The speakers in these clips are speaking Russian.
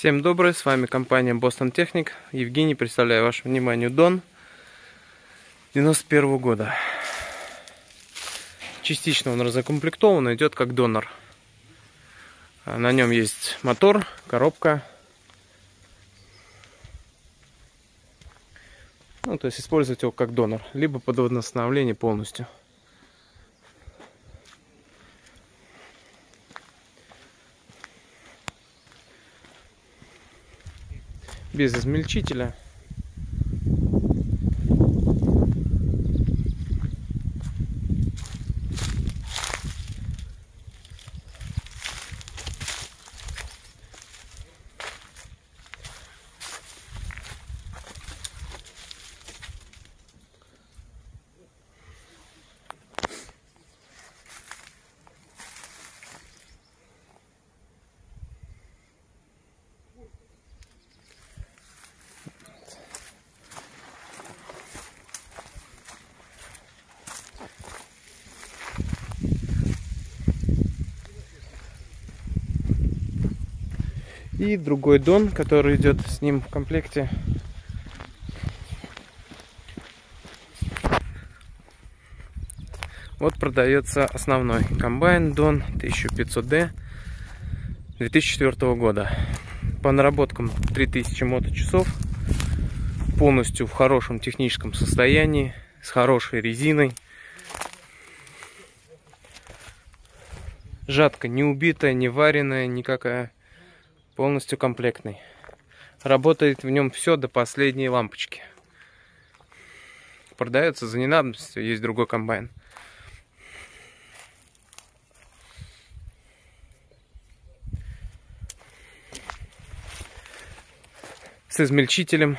Всем добрый, с вами компания Boston Technic. Евгений, представляю вашему вниманию Дон 91 года. Частично он разукомплектован, идет как донор. На нем есть мотор, коробка. Ну, то есть использовать его как донор, либо под восстановление полностью. Без измельчителя. И другой дон, который идет с ним в комплекте. Вот продается основной комбайн Дон 1500D 2004 года. По наработкам 3000 моточасов. Полностью в хорошем техническом состоянии. С хорошей резиной. Жатка не убитая, не вареная никакая полностью комплектный. Работает в нем все до последней лампочки. Продается за ненадобностью, есть другой комбайн. С измельчителем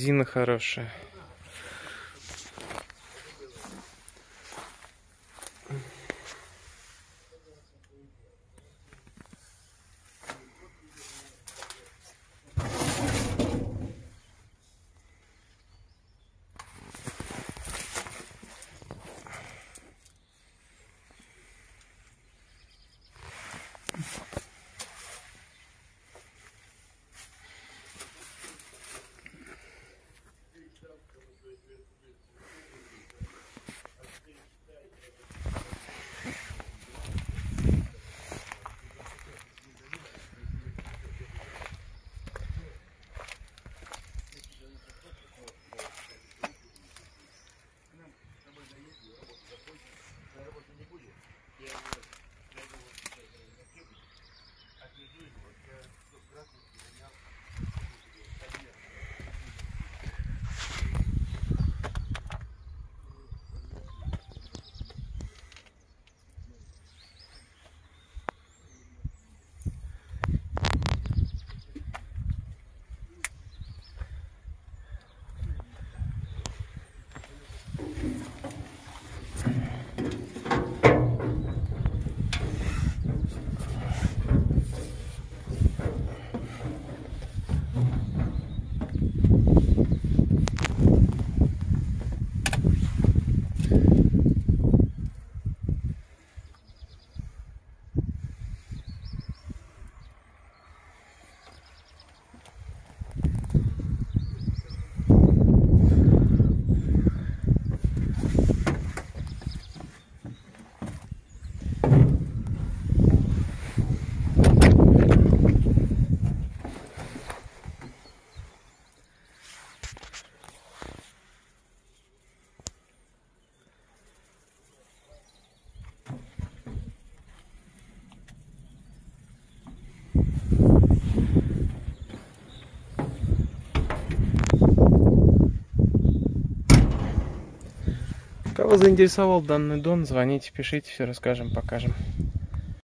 Резина хорошая. 全然。Кого заинтересовал данный дом, звоните, пишите, все расскажем, покажем.